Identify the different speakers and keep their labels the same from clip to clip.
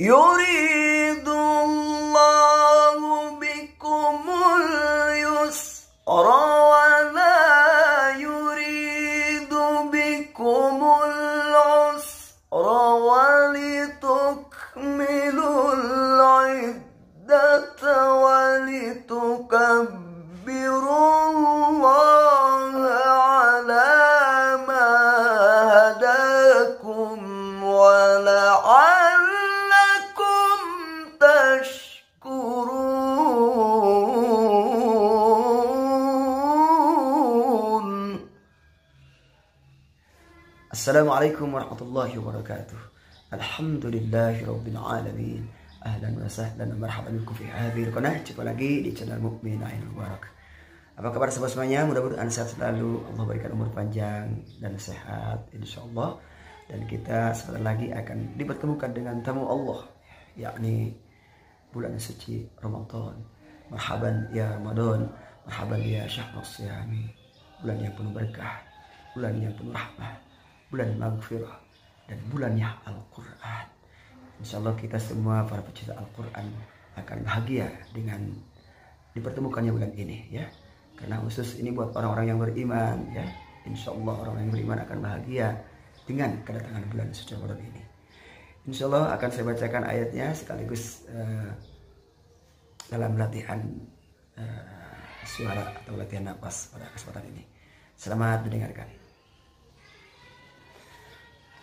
Speaker 1: يريد الله بكم اليسر ولا يريد بكم العسر ولتكملوا العدة ولتكبروا الله على ما هداكم ولعلكم Assalamualaikum warahmatullahi wabarakatuh. Alhamdulillahi rabbil alamin. Ahlan wa sahlan marhaban bikum fi hadhihi qanah. Jumpa lagi di channel Mukmin Ainul Mubarak. Apa kabar sahabat semuanya? Mudah-mudahan sehat selalu. Allah berikan umur panjang dan sehat insyaallah. Dan kita sebentar lagi akan dipertemukan dengan tamu Allah yakni bulan suci Ramadan. Marhaban ya Ramadan, marhaban ya Syahrul Siyami. Bulan yang penuh berkah, bulan yang penuh rahmat Bulan maghfirah Dan bulannya Al-Quran Insya Allah kita semua para pecinta Al-Quran akan bahagia dengan dipertemukannya bulan ini ya. Karena khusus ini buat orang-orang yang beriman ya. Insya Allah orang yang beriman akan bahagia dengan kedatangan bulan suci Ramadan ini. Insya Allah akan saya bacakan ayatnya sekaligus uh, dalam latihan uh, suara atau latihan nafas pada kesempatan ini. Selamat mendengarkan.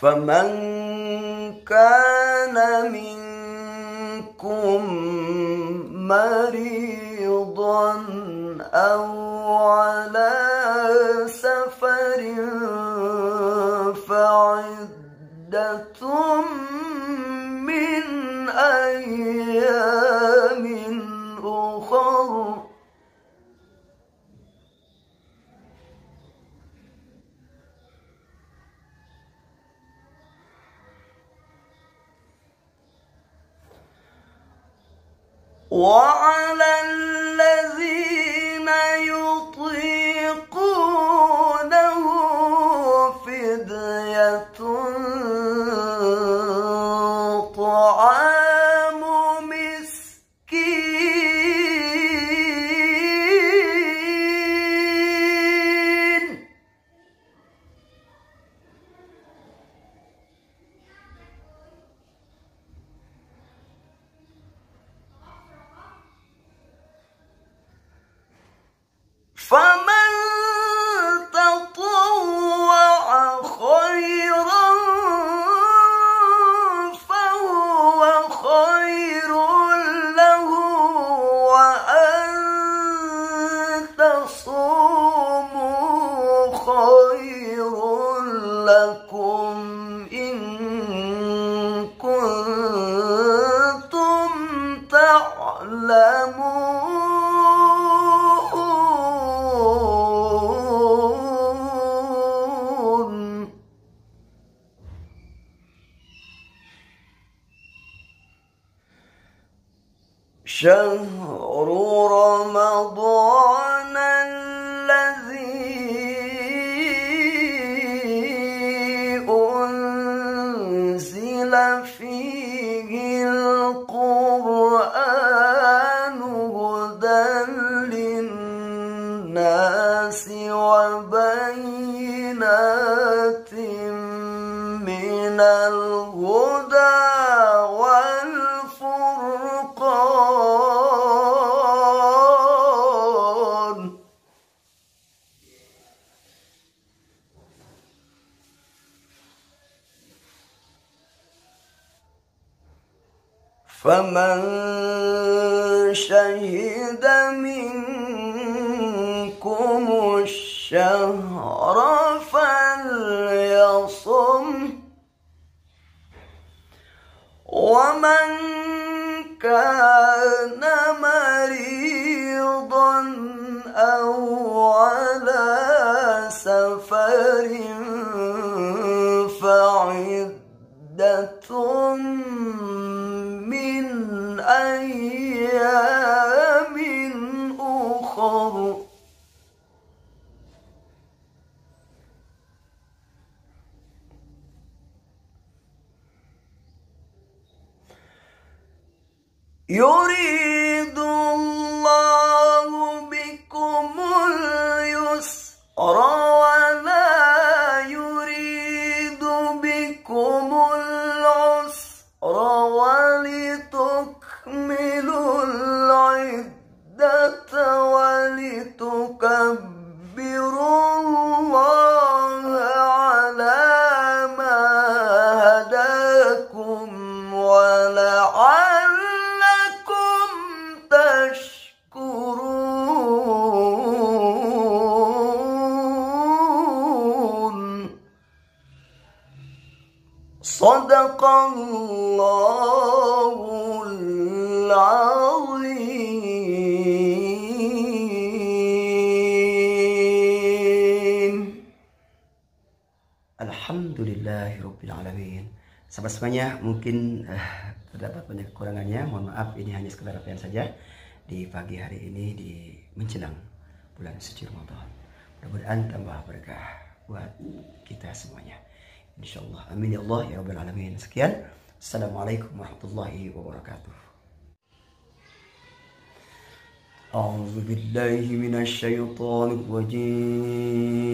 Speaker 1: فمن كان منكم مريضا أو على سفر or شهر فمن شهد منكم الشهر فليصم ومن كان مريضا أو على سفر فعدة أيام أخر. يريد Sahabat semuanya, mungkin uh, terdapat banyak kekurangannya. Mohon maaf, ini hanya sekedar rapian saja di pagi hari ini di menjelang bulan suci Ramadan. Mudah-mudahan tambah berkah buat kita semuanya. Insyaallah. Amin ya Allah ya rabbal alamin. Sekian. Assalamualaikum warahmatullahi wabarakatuh. أعوذ بالله من الشيطان الرجيم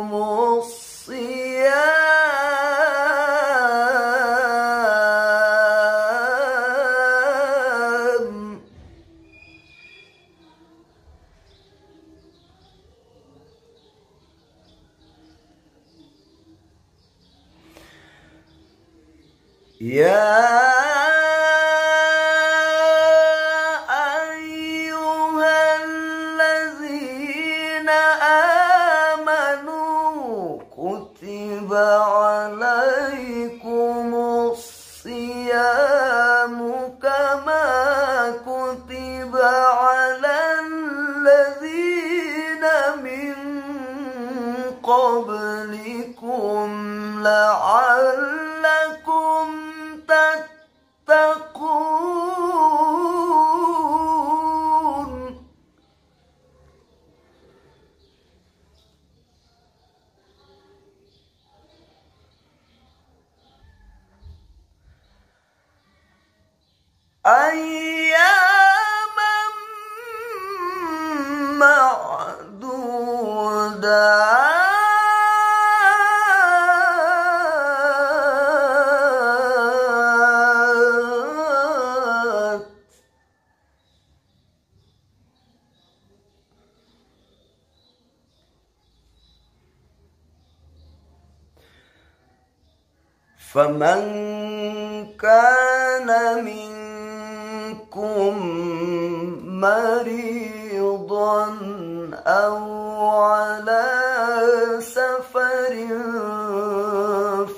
Speaker 1: يا فمن كان منكم مريضا أو على سفر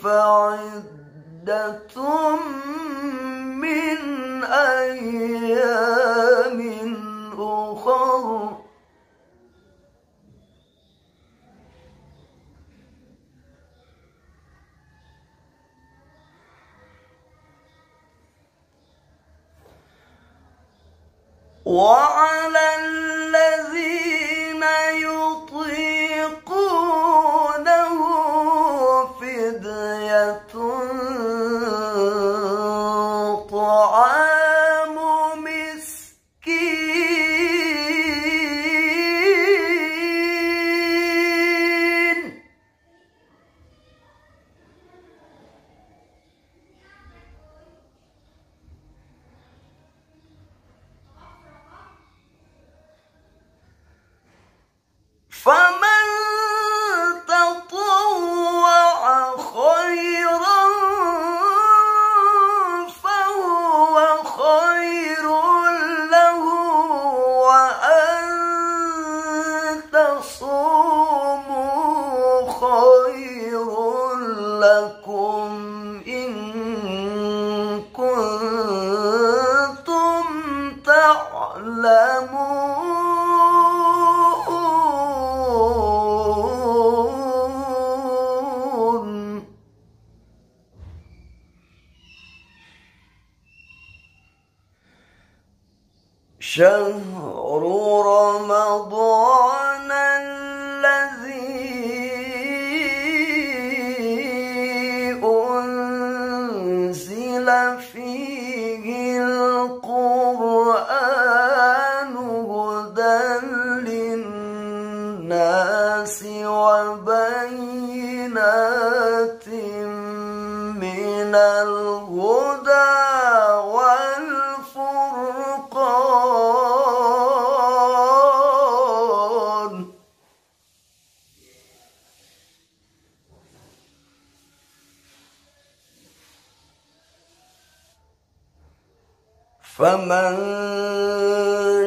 Speaker 1: فعدة من أيام أخر 我安了。شهر رمضان فمن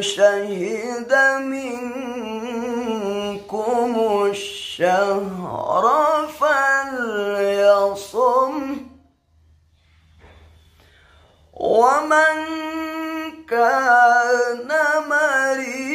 Speaker 1: شهد منكم الشهر فليصم ومن كان مريضا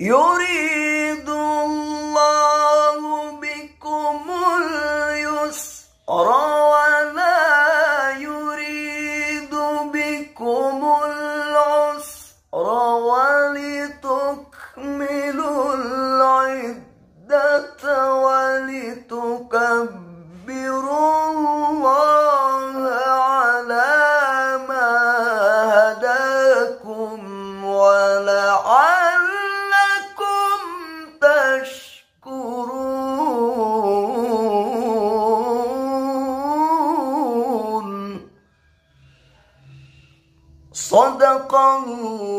Speaker 1: يريد الله